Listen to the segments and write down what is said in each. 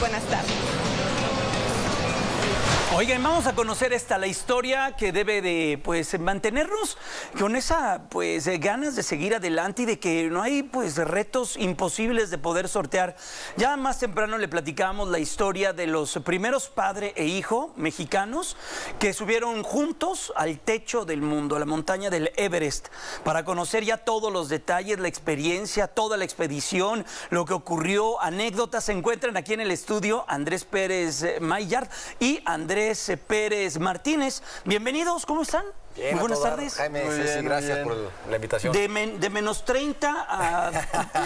buenas tardes. Oigan, vamos a conocer esta, la historia que debe de, pues, mantenernos con esa, pues, eh, ganas de seguir adelante y de que no hay, pues, retos imposibles de poder sortear. Ya más temprano le platicamos la historia de los primeros padre e hijo mexicanos que subieron juntos al techo del mundo, a la montaña del Everest, para conocer ya todos los detalles, la experiencia, toda la expedición, lo que ocurrió, anécdotas. Se encuentran aquí en el estudio Andrés Pérez Maillard y Andrés Pérez Martínez. Bienvenidos, ¿cómo están? Bien, Muy buenas tardes. Jaime, Muy bien, muy gracias bien. por la invitación. De, men- de menos 30 a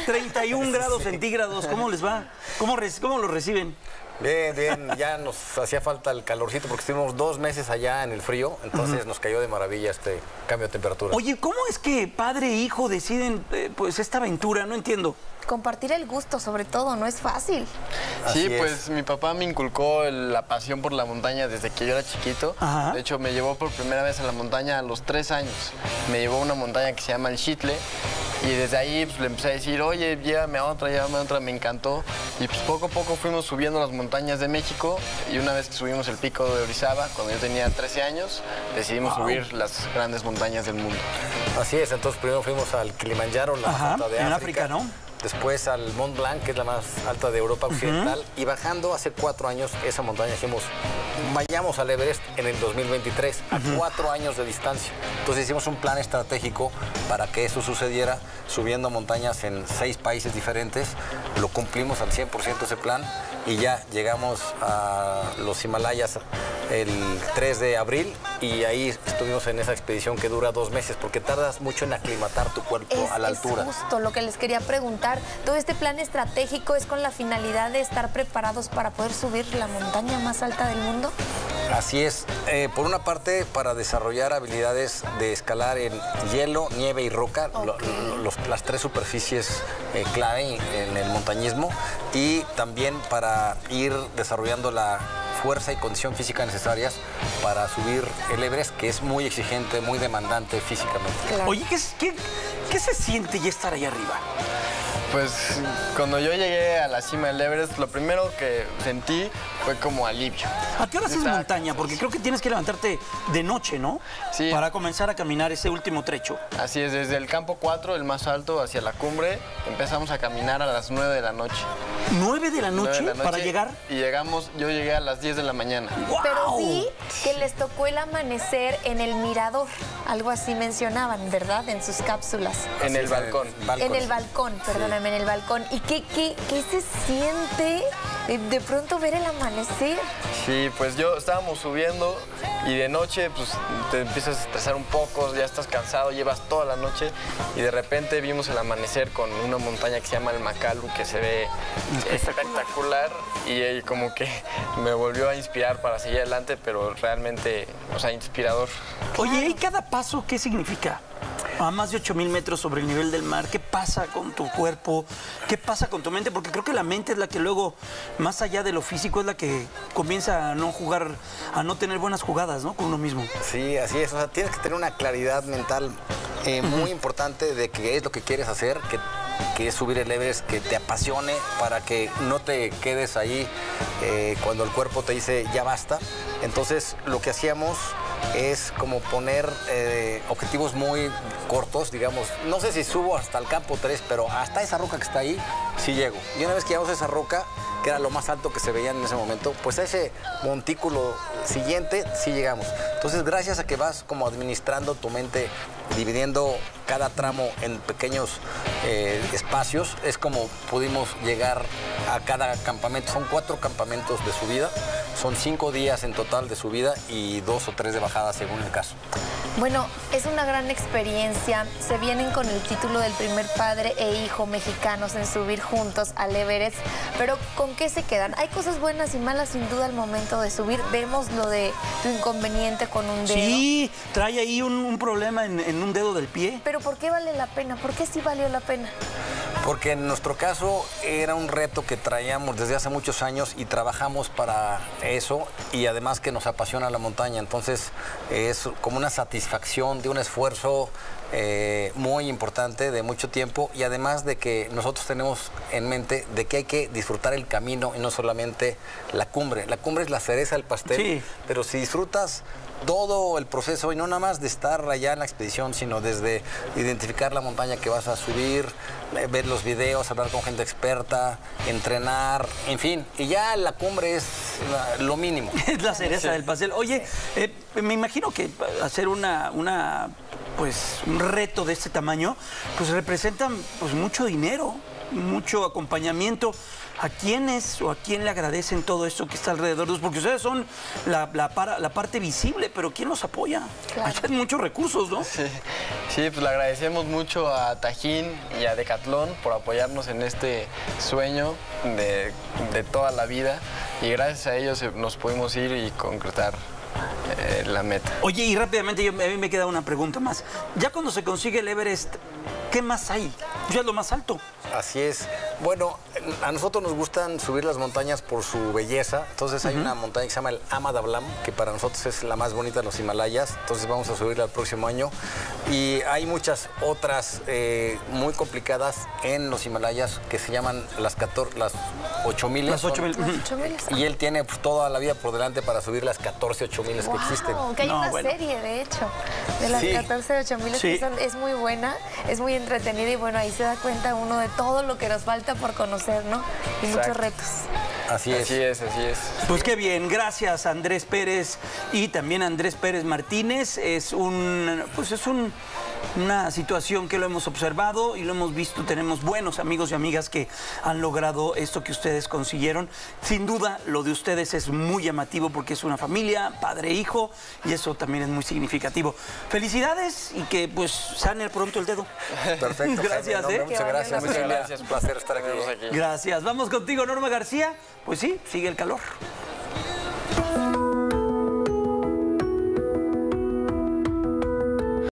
31 grados centígrados, ¿cómo les va? ¿Cómo, re- cómo lo reciben? Bien, bien, ya nos hacía falta el calorcito porque estuvimos dos meses allá en el frío, entonces nos cayó de maravilla este cambio de temperatura. Oye, ¿cómo es que padre e hijo deciden eh, pues esta aventura? No entiendo. Compartir el gusto, sobre todo, no es fácil. Así Sí, es. pues mi papá me inculcó la pasión por la montaña desde que yo era chiquito. Ajá. De hecho, me llevó por primera vez a la montaña a los tres años. Me llevó a una montaña que se llama el Chitle. Y desde ahí pues, le empecé a decir, oye, llévame a otra, llévame a otra, me encantó. Y pues poco a poco fuimos subiendo las montañas de México. Y una vez que subimos el pico de Orizaba, cuando yo tenía 13 años, decidimos subir las grandes montañas del mundo. Así es, entonces primero fuimos al Kilimanjaro, la Ajá, de en África. África, ¿no? Después al Mont Blanc, que es la más alta de Europa Occidental. Y bajando hace cuatro años esa montaña dijimos, vayamos al Everest en el 2023, a cuatro años de distancia. Entonces hicimos un plan estratégico para que eso sucediera, subiendo montañas en seis países diferentes. Lo cumplimos al 100% ese plan y ya llegamos a los Himalayas el 3 de abril y ahí estuvimos en esa expedición que dura dos meses porque tardas mucho en aclimatar tu cuerpo Es, a la es altura. justo lo que les quería preguntar. Todo este plan estratégico es con la finalidad de estar preparados para poder subir la montaña más alta del mundo. Así es. Eh, por una parte, para desarrollar habilidades de escalar en hielo, nieve y roca, lo- lo- los- las tres superficies eh, clave en el montañismo, y también para ir desarrollando la fuerza y condición física necesarias para subir el Everest, que es muy exigente, muy demandante físicamente. Claro. Oye, ¿qué, qué, qué se siente ya estar ahí arriba? Pues cuando yo llegué a la cima del Everest, lo primero que sentí fue como alivio. ¿A qué horas es montaña? Porque creo que tienes que levantarte de noche, ¿no? Sí. Para comenzar a caminar ese último trecho. Así es, desde el campo 4, el más alto, hacia la cumbre, empezamos a caminar a las 9 de la noche. ¿Nueve de la noche, de la para llegar? Y llegamos, yo llegué a las 10 de la mañana. Pero vi que les tocó el amanecer en el mirador. Algo así mencionaban, ¿verdad? En sus cápsulas. En el balcón. En el balcón, perdóname, en el balcón. ¿Y qué, qué, qué se siente de, de pronto ver el amanecer? Sí, pues yo estábamos subiendo y de noche pues te empiezas a estresar un poco, ya estás cansado, llevas toda la noche y de repente vimos el amanecer con una montaña que se llama el Macalu que se ve espectacular y, eh, como que me volvió a inspirar para seguir adelante, pero realmente, o sea, inspirador. Oye, ¿y cada paso qué significa? A más de 8 mil metros sobre el nivel del mar, ¿qué pasa con tu cuerpo? ¿Qué pasa con tu mente? Porque creo que la mente es la que luego, más allá de lo físico, es la que comienza a no jugar, a no tener buenas jugadas, ¿no? Con uno mismo. Sí, así es. O sea, tienes que tener una claridad mental eh, muy importante de qué es lo que quieres hacer, que, que es subir el Everest, que te apasione para que no te quedes ahí eh, cuando el cuerpo te dice ya basta. Entonces, lo que hacíamos es como poner eh, objetivos muy cortos, digamos, no sé si subo hasta el campo 3, pero hasta esa roca que está ahí, sí llego. Y una vez que llegamos a esa roca, que era lo más alto que se veía en ese momento, pues a ese montículo siguiente sí llegamos. Entonces, gracias a que vas como administrando tu mente, dividiendo cada tramo en pequeños eh, espacios, es como pudimos llegar a cada campamento. Son cuatro campamentos de subida, son cinco días en total de subida y dos o tres de bajada según el caso. Bueno, es una gran experiencia. Se vienen con el título del primer padre e hijo mexicanos en subir juntos al Everest. Pero ¿con qué se quedan? Hay cosas buenas y malas sin duda al momento de subir. Vemos lo de tu inconveniente con un dedo. Sí, trae ahí un, un problema en, en un dedo del pie. Pero ¿por qué vale la pena? ¿Por qué sí valió la pena? Porque en nuestro caso era un reto que traíamos desde hace muchos años y trabajamos para eso y además que nos apasiona la montaña. Entonces es como una satisfacción de un esfuerzo eh, muy importante de mucho tiempo y además de que nosotros tenemos en mente de que hay que disfrutar el camino y no solamente la cumbre. La cumbre es la cereza del pastel, Sí. pero si disfrutas todo el proceso y no nada más de estar allá en la expedición, sino desde identificar la montaña que vas a subir, eh, ver los videos, hablar con gente experta, entrenar, en fin, y ya la cumbre es la- lo mínimo. Es la cereza del pastel. Oye, eh, me imagino que hacer una, una, pues, un reto de este tamaño, pues representa pues, mucho dinero, mucho acompañamiento. ¿A quiénes o a quién le agradecen todo esto que está alrededor de ustedes? Porque ustedes son la, la para- la parte visible, pero ¿quién los apoya? Claro. Hay muchos recursos, ¿no? Sí, sí, pues le agradecemos mucho a Tajín y a Decathlon por apoyarnos en este sueño de, de toda la vida y gracias a ellos eh, nos pudimos ir y concretar eh, la meta. Oye, y rápidamente yo, a mí me queda una pregunta más. Ya cuando se consigue el Everest, ¿qué más hay? Ya es lo más alto. Así es. Bueno, a nosotros nos gustan subir las montañas por su belleza. Entonces hay una montaña que se llama el Amadablam, que para nosotros es la más bonita de los Himalayas. Entonces vamos a subirla el próximo año. Y hay muchas otras eh, muy complicadas en los Himalayas que se llaman las, 14, las 8000. Las 8000. Los ocho mil. Y él tiene pues, toda la vida por delante para subir las 14 8000 que existen. Wow, que hay No, una bueno. serie, de hecho, de las Sí. 14 8000 Sí. que son, es muy buena, es muy entretenida y bueno, ahí se da cuenta uno de todo lo que nos falta por conocer, ¿no? Y muchos retos. Así es. Así es, así es. Pues qué bien, gracias Andrés Pérez y también Andrés Pérez Martínez. Es un, pues es un, una situación que lo hemos observado y lo hemos visto. Tenemos buenos amigos y amigas que han logrado esto que ustedes consiguieron. Sin duda, lo de ustedes es muy llamativo porque es una familia, padre e hijo, y eso también es muy significativo. Felicidades y que pues sane pronto el dedo. Perfecto. Gracias, Jaime. ¿eh? Muchas gracias. Muchas gracias Un placer estar aquí. Gracias. Vamos contigo, Norma García. Pues sí, sigue el calor.